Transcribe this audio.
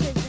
message